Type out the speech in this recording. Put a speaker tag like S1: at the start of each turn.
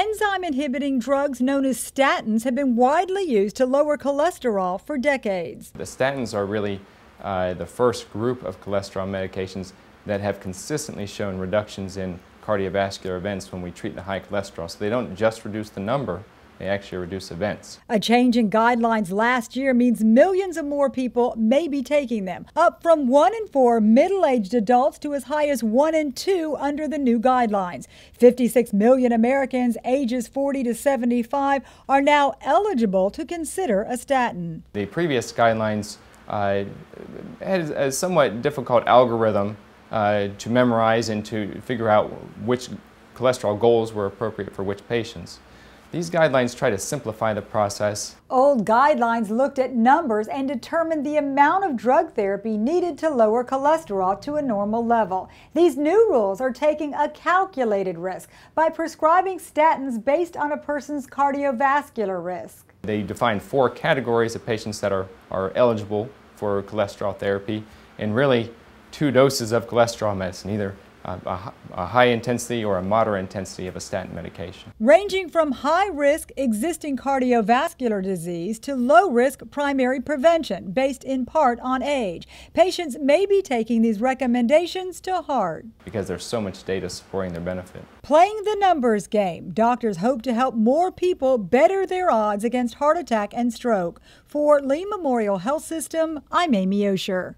S1: Enzyme inhibiting drugs known as statins have been widely used to lower cholesterol for decades.
S2: The statins are really uh, the first group of cholesterol medications that have consistently shown reductions in cardiovascular events when we treat the high cholesterol. So they don't just reduce the number, they actually reduce events.
S1: A change in guidelines last year means millions of more people may be taking them, up from one in four middle aged adults to as high as one in two under the new guidelines. 56 million Americans ages 40 to 75 are now eligible to consider a statin.
S2: The previous guidelines uh, had a somewhat difficult algorithm uh, to memorize and to figure out which cholesterol goals were appropriate for which patients. These guidelines try to simplify the process.
S1: Old guidelines looked at numbers and determined the amount of drug therapy needed to lower cholesterol to a normal level. These new rules are taking a calculated risk by prescribing statins based on a person's cardiovascular risk.
S2: They define four categories of patients that are, are eligible for cholesterol therapy and really two doses of cholesterol medicine, either a, a, high intensity or a moderate intensity of a statin medication.
S1: Ranging from high risk existing cardiovascular disease to low risk primary prevention, based in part on age. Patients may be taking these recommendations to heart.
S2: Because there's so much data supporting their benefit.
S1: Playing the numbers game, doctors hope to help more people better their odds against heart attack and stroke. For Lee Memorial Health System, I'm Amy Osher.